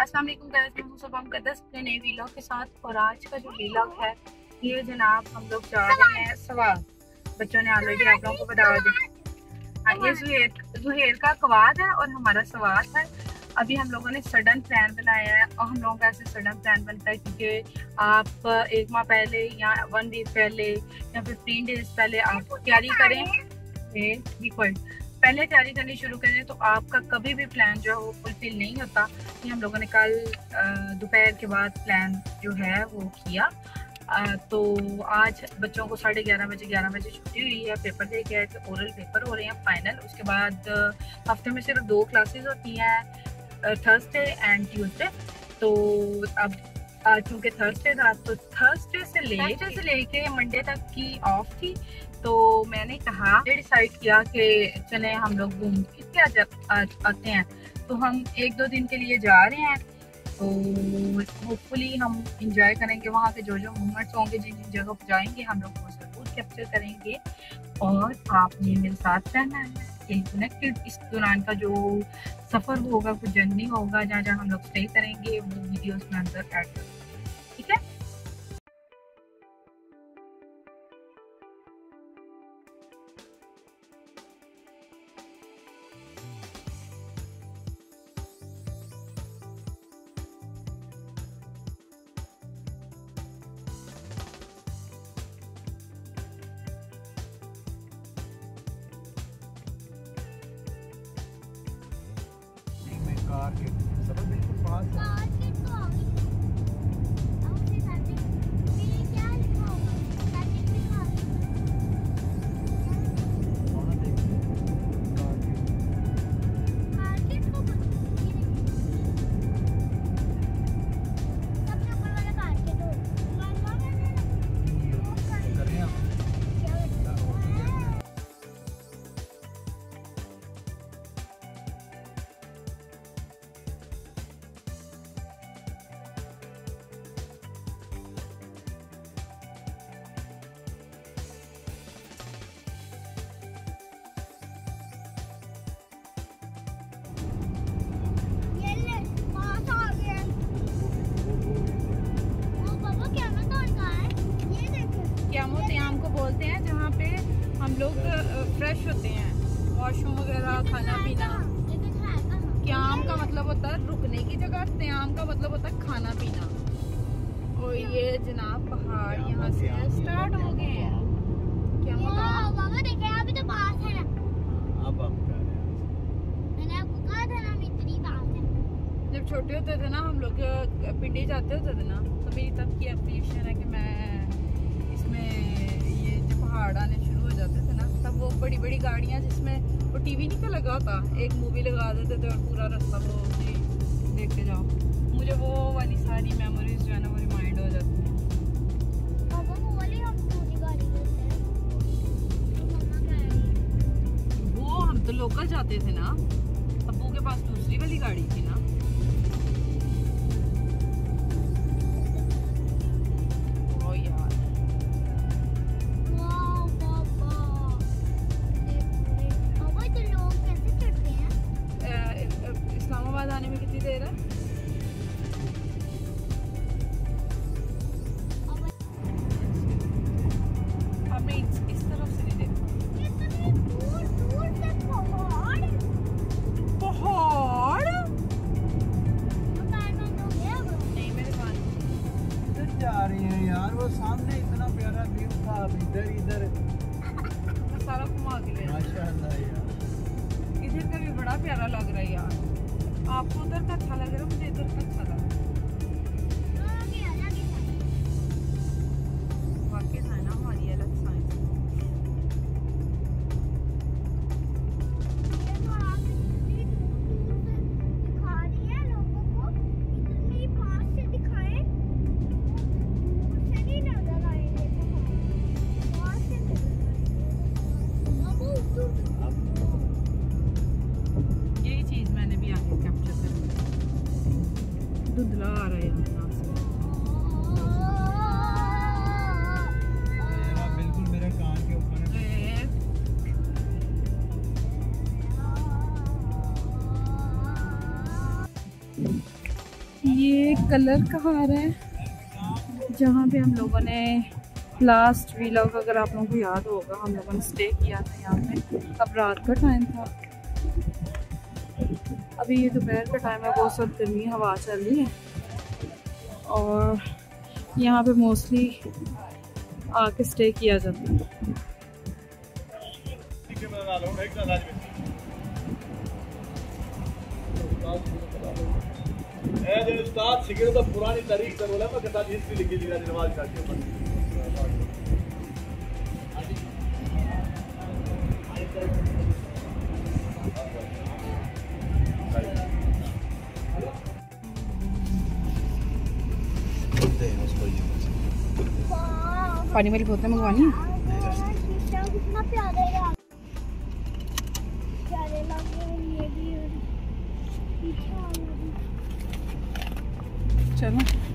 अस्सलाम वालेकुम गाइस मैं हूँ सबम कदस अपने नए वीलॉग के साथ। और आज का जो वीलॉग है ये जनाब हम लोग जा रहे हैं सवाल। बच्चों ने ऑलरेडी आप लोगों को बता दिया। हाँ, ये जुहेर जुहेर का कवाद है और हमारा सवाल है। अभी हम लोगों ने सडन प्लान बनाया है और हम लोगों का ऐसे सडन प्लान बनता है क्योंकि आप एक माह पहले या वन वीक पहले या फिफ्टीन डेज़ पहले आप तैयारी करें। पहले तैयारी करनी शुरू करें तो आपका कभी भी प्लान जो है वो फुलफिल नहीं होता ये हम लोगों ने कल दोपहर के बाद प्लान जो है वो किया। तो आज बच्चों को साढ़े ग्यारह बजे ग्यारह बजे छुट्टी हुई है पेपर दे के आए ओरल पेपर हो रहे हैं फाइनल उसके बाद हफ़्ते में सिर्फ़ दो क्लासेस होती हैं थर्सडे एंड ट्यूसडे तो अब चूँकि थर्सडे था तो थर्सडे से ले से लेके मंडे तक की ऑफ़ थी तो मैंने कहा डिसाइड किया कि चले हम लोग घूम के आते हैं। तो हम एक दो दिन के लिए जा रहे हैं। तो होपफुली हम इंजॉय करेंगे वहाँ के जो जो मूवमेंट्स होंगे जिन जिन जगह पर जाएँगे, हम लोग वो ज़रूर कैप्चर करेंगे। और आपने मेरे साथ रहना है। कनेक्टेड इस दौरान का जो सफ़र होगा, कुछ जर्नी होगा जहाँ जहाँ हम लोग स्टे करेंगे, वो वीडियोस में अंदर ऐड करेंगे। फ्रेश होते हैं। वॉशरूम वगैरह खाना पीना। क्याम का मतलब होता है रुकने की जगह त्याम का मतलब होता है खाना पीना। और ये जनाब पहाड़ यहाँ से स्टार्ट हो गए हैं। क्या अभी तो पास है अब आप मैंने आपको कहा था ना इतनी पास है। जब छोटे होते थे ना हम लोग पिंडी जाते होते थे ना तो मेरी तब की अप्रिशिएशन है कि मैं इसमें ये जो पहाड़ आने बड़ी बड़ी गाड़ियाँ जिसमें वो टीवी नहीं का लगा होता एक मूवी लगा देते थे और पूरा रास्ता वो देखते जाओ। मुझे वो वाली सारी मेमोरीज जो है ना वो रिमाइंड हो जाती है। वो हम तो लोकल जाते थे ना अबू के पास दूसरी वाली गाड़ी थी ना। इतना प्यारा व्यू था अब इधर इधर। सारा घुमा के ले माशाल्लाह यार। इधर का भी बड़ा प्यारा लग रहा है यार। आपको उधर का अच्छा लग रहा है मुझे इधर का अच्छा लग रहा है। ये कलर कहाँ आ रहा है? जहाँ पे हम लोगों ने लास्ट वीलॉग अगर आप लोगों को याद होगा, हम लोगों ने स्टे किया था यहाँ पे। अब रात का टाइम था। अभी ये दोपहर का टाइम है, बहुत सब गर्मी, हवा चल रही है। और यहाँ पे मोस्टली आके स्टे किया जाता है। उस्ताद सिगरेट तो पुरानी तारीख मैं हिस्ट्री लिखी पानी वाली बोतलें मंगवानी है शीशा कितना प्यारे लग प्यारे लग रहे हैं ये भी और पीछे वाला भी चलो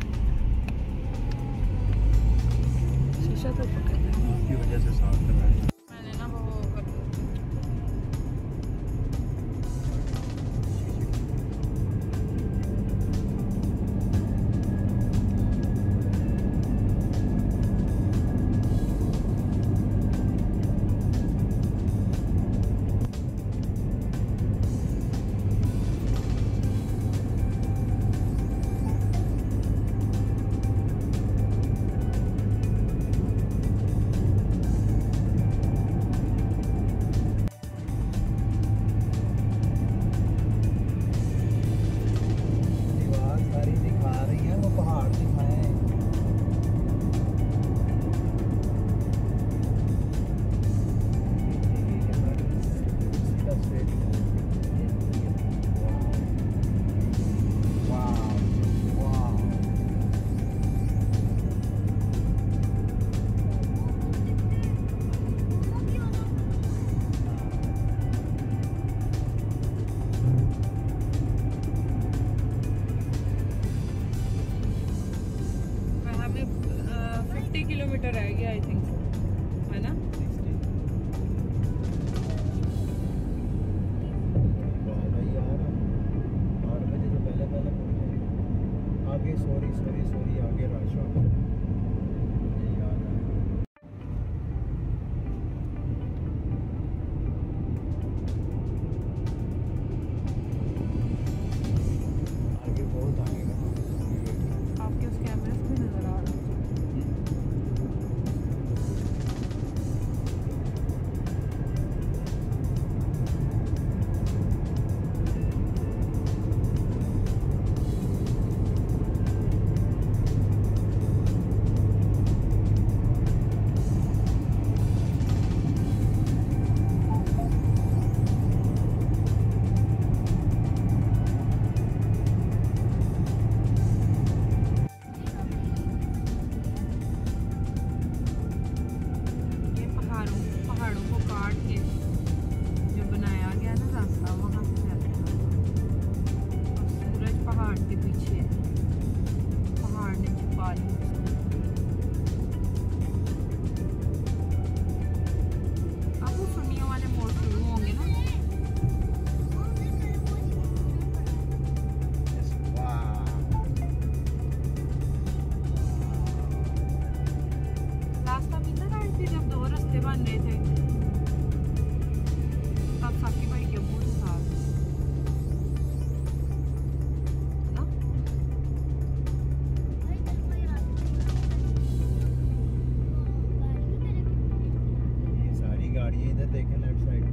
किलोमीटर रह गया आई थिंक देखें लेफ़्ट साइड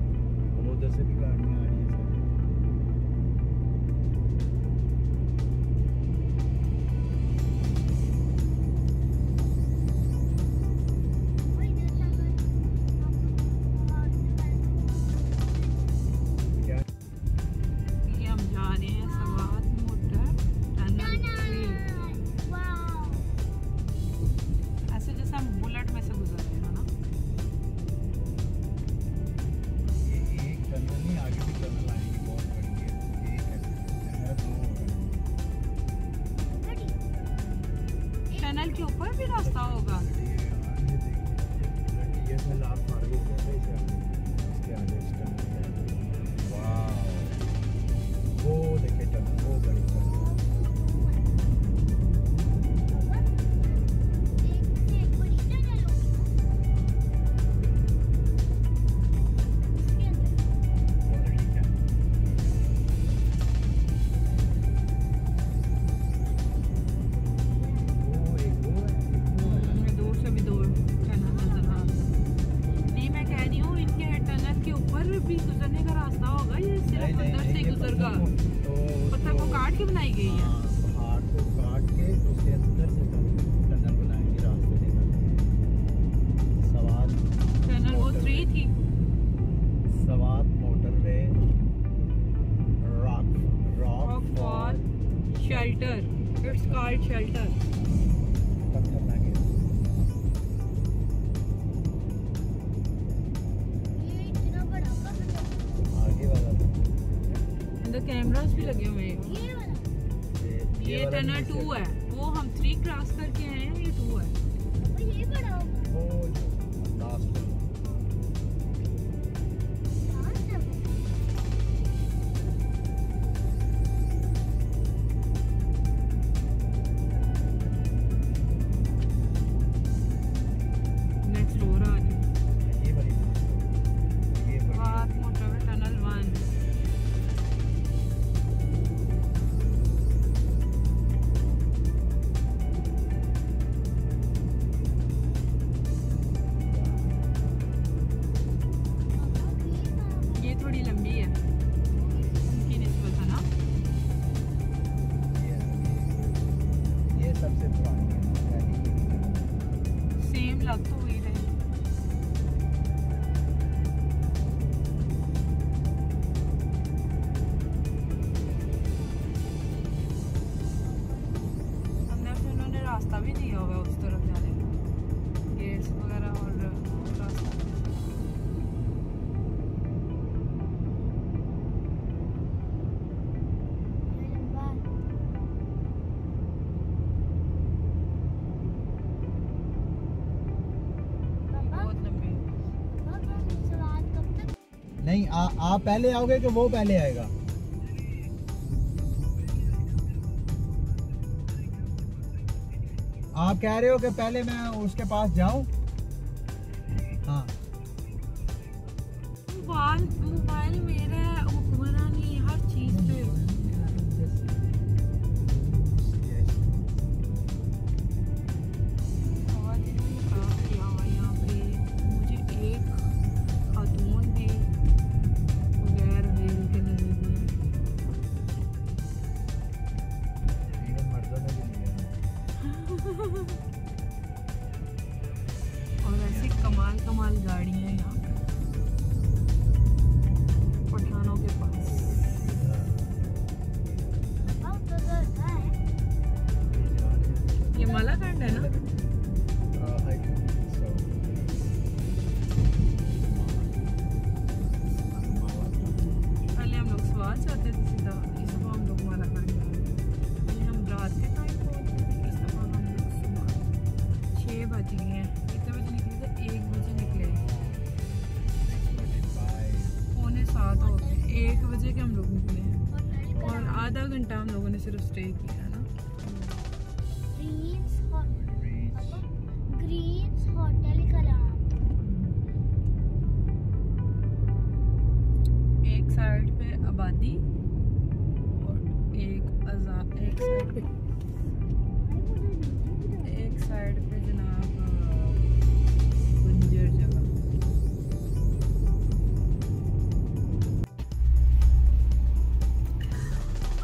वो उधर से भी गाड़ियाँ आ रही हैं। हैं। के ऊपर भी रास्ता होगा बनाई गई है। हाँ, पहाड़ को काट के उसके अंदर से टनल टनल बनाएँगे रास्ते निकल सवाद टनल वो थ्री थी। Swat motorway rock rock fall. Shelter it's called shelter पत्थर ना गिरे ये इतना बड़ा पत्थर। आगे वाला। तो कैमरास भी लगे हुए हैं। ये ये ये टनल टू है। वो हम थ्री क्रॉस करके आए हैं ये टू है। नहीं आ, आप पहले आओगे कि वो पहले आएगा? आप कह रहे हो कि पहले मैं उसके पास जाऊँ? हाँ। मोबाइल मोबाइल है ना? Uh. पहले हम लोग सवाल जाते थे सीधा इस दफ़ा हम लोग पहले हम रात के टाइम पहुँचे थे इस दफ़ा हम लोग सुबह छः बज गए हैं। कितने बजे निकले थे? एक बजे निकले पौने सात हो गए। एक बजे के हम लोग निकले हैं। और आधा घंटा हम लोगों ने सिर्फ़ स्टे किया है ना।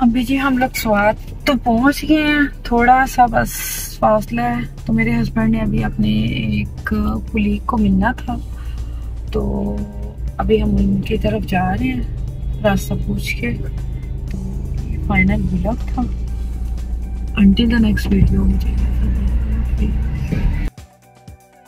अभी जी, हम लोग स्वाद तो पहुँच गए हैं। थोड़ा सा बस फासला है। तो मेरे हस्बैंड ने अभी अपने एक कुलीग को मिलना था। तो अभी हम उनकी तरफ़ जा रहे हैं। रास्ता पूछ के। तो फाइनल ब्लॉग था। अंटिल द नेक्स्ट वीडियो मुझे